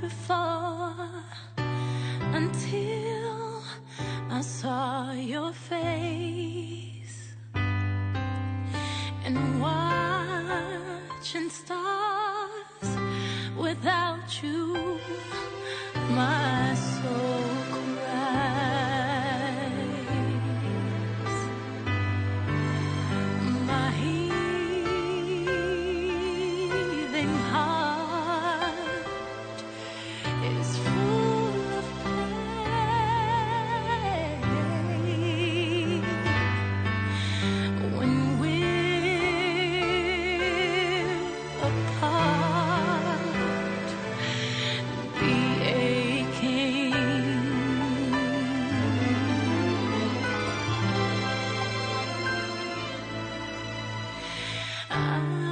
before until I saw your face and watching stars without you, my. I